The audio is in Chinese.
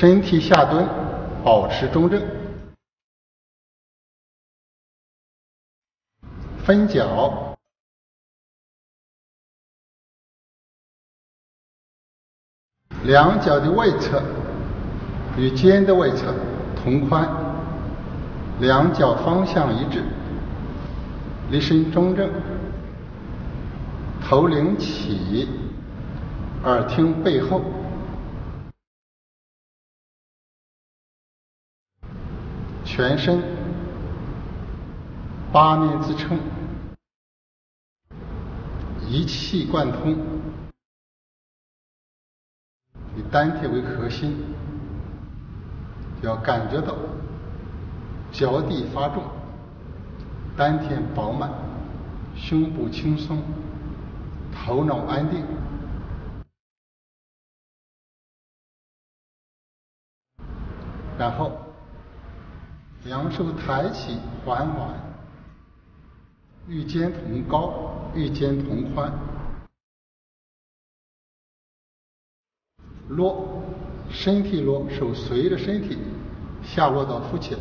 身体下蹲，保持中正。分脚，两脚的外侧与肩的外侧同宽，两脚方向一致，立身中正，头领起，耳听背后，全身。八面支撑，一气贯通，以丹田为核心，要感觉到。脚底发重，丹田饱满，胸部轻松，头脑安定。然后，两手抬起，缓缓，与肩同高，与肩同宽，落，身体落，手随着身体下落到腹前。